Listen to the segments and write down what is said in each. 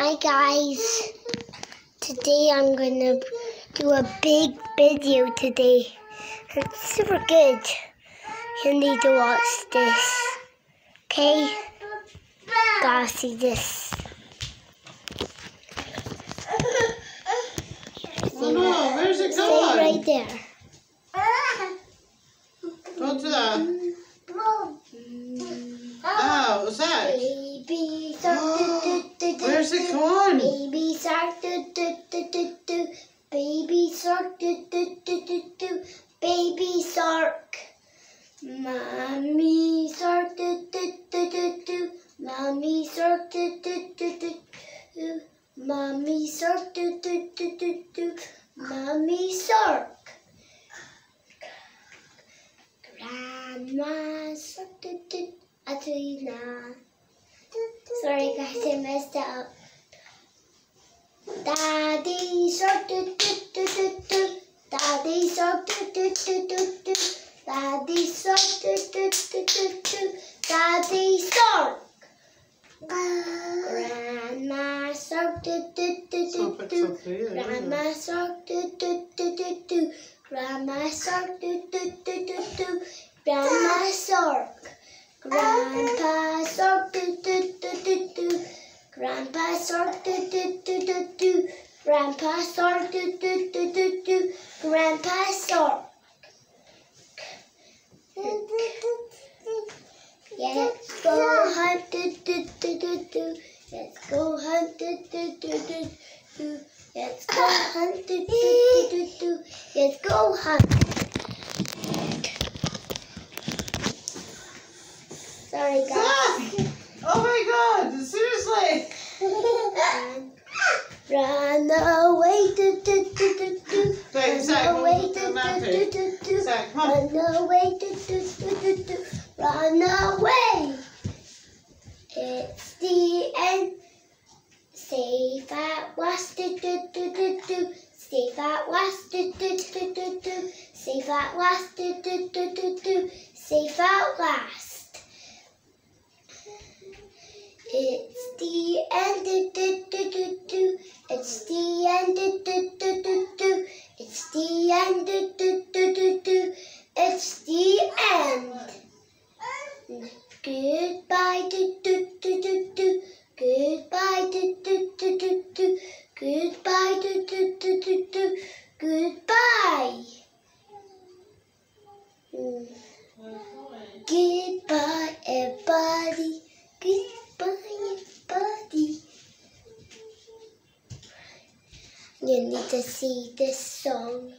Hi guys. Today I'm gonna do a big video today. It's super good. You need to watch this. Okay? Gotta see this. Oh no, where's it Stay right there. Do, do, Where's it do. going? Baby shark, do, do, do, do, do. Baby shark, do, do, do, do, do. Baby shark. Mommy shark, do, do, do, do, do. Mommy shark, do, do, do, do, do. Mommy shark, do, do, do, do, do. Mommy shark. Grandma shark, do, do. Actually. Sorry guys, I messed up. Daddy shark do do do do do. Daddy shark do do do do do. Daddy shark do do do do do. Daddy shark. Grandma shark do do do do do. Grandma shark do do do do do. Grandma shark do do do do do. Grandma shark. Grandpa shark do do do do do. Grandpa shark do do do do do. Grandpa shark do do do do do. Grandpa shark. Let's go hunt do do do do do. Let's go hunt do do do do do. Let's go hunt do do do do do. Let's go hunt. Sorry guys. Zach! Oh my god, seriously! Run away, do do do do do. Wait, Zach, Run away, move do do do do do. Zach, come on. Run away, do do do do do. Run away. It's the end. Safe at last, do do do do do. Safe at last, do do do do do. Safe at last, do do do do do. Safe at last. It's the end. Do, do. It's the end. Do, do, do, do, do. It's the end. Do, do, do, do, do. It's the end. You need to see this song.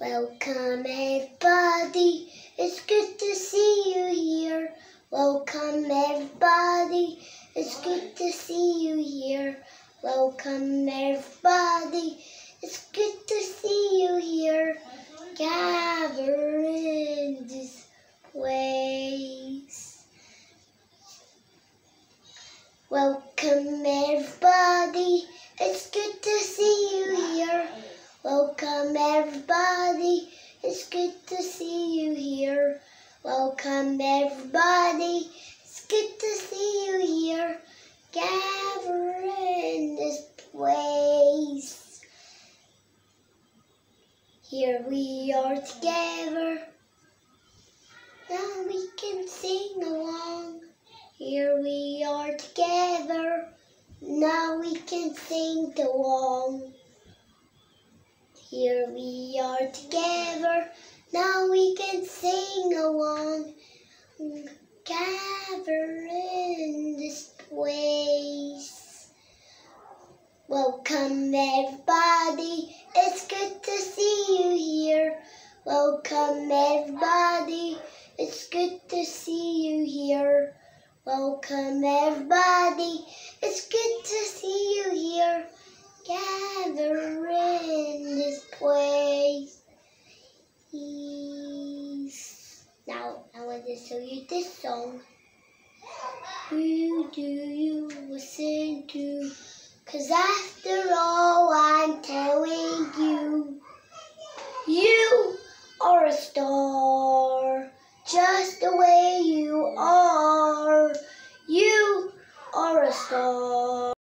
Welcome, everybody. It's good to see you here. Welcome, everybody. It's good to see you here. Welcome, everybody. It's good to see you here. Gather in this place. Welcome everybody. It's good to see you here. Welcome everybody. It's good to see you here. Welcome everybody. It's good to see you here. Gather in this place. Here we are together. Now we can sing along. Here we are together. Now sing along. Here we are together. Now we can sing along. Gather in this place. Welcome everybody. It's good to see you here. Welcome everybody. It's good to see you here. Welcome everybody. It's good see you here, gather in this place. Now, I want to show you this song. Who do you listen to? Cause after all, I'm telling